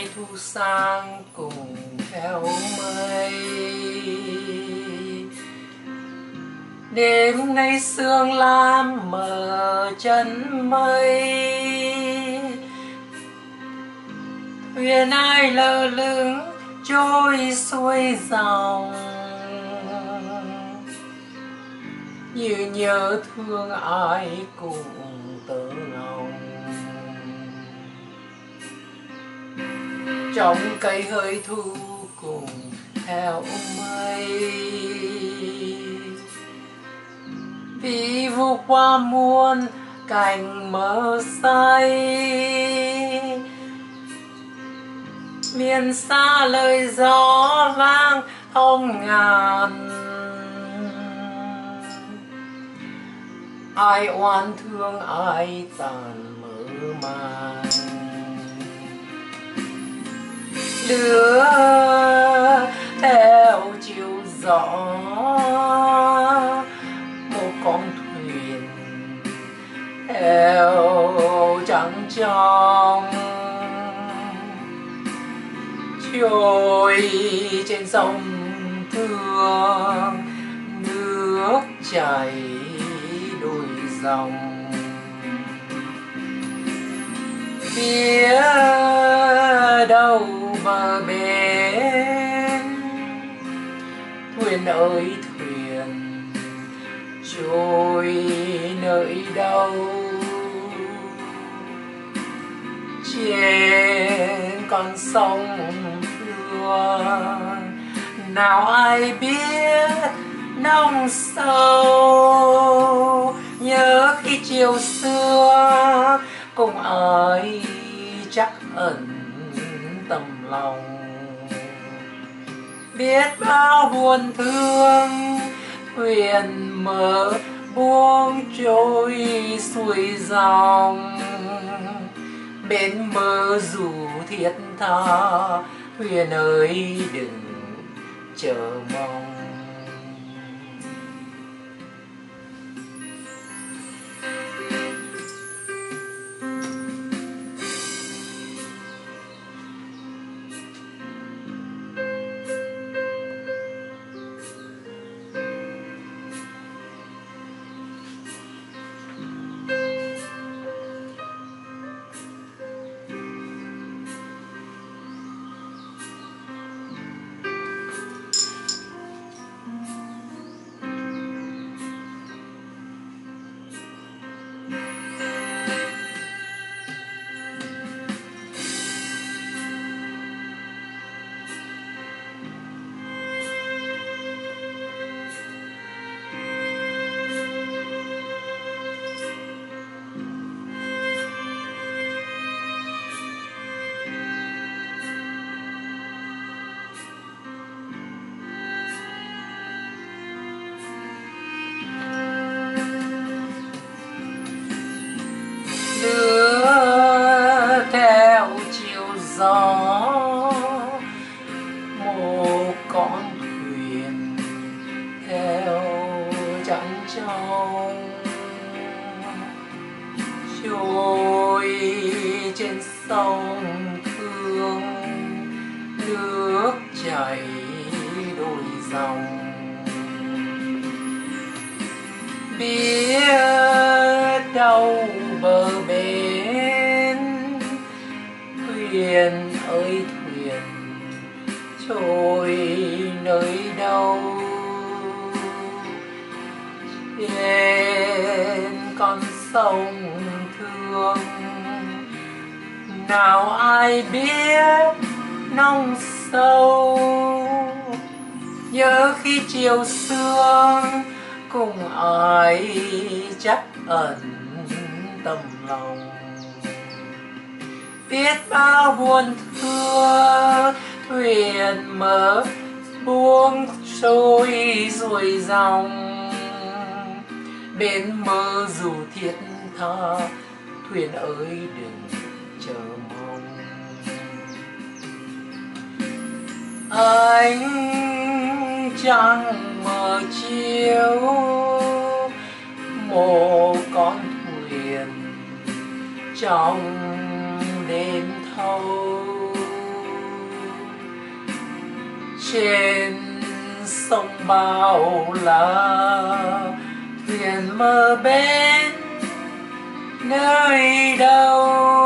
mai thu sang cùng theo mây. Đêm nay sương lam mờ chân mây. Thuyền ai lơ lửng trôi xuôi dòng. Như nhớ thương ai cùng trong cây hơi thu cùng theo mây. Vì vu qua muôn cành mơ say, miền xa lời gió vang không ngàn. Ai oan thương, ai tàn mơ màng. Lứa theo chiều gió. Một con thuyền theo trắng trong trôi trên sông thương, nước chảy đôi dòng. Phía quên ơi thuyền, trôi nơi đâu? Trên con sông thương nào ai biết nông sâu? Nhớ khi chiều xưa, cùng ai chắc ẩn tâm lòng biết bao buồn thương. Thuyền mở buông trôi xuôi dòng. Bên mơ dù thiết tha thuyền ơi đừng chờ mong. Chảy đôi dòng. Biết đâu bờ bến thuyền ơi thuyền trôi nơi đâu. Trên con sông thương, nào ai biết nông sâu. Nhớ khi chiều sương cùng ai chắc ẩn tâm lòng. Biết bao buồn thương thuyền mở buông trôi ruồi dòng. Bên mơ dù thiết tha thuyền ơi đừng chờ ánh trăng mờ chiếu một con thuyền trong đêm thâu. Trên sông bao la, thuyền mơ bên nơi đâu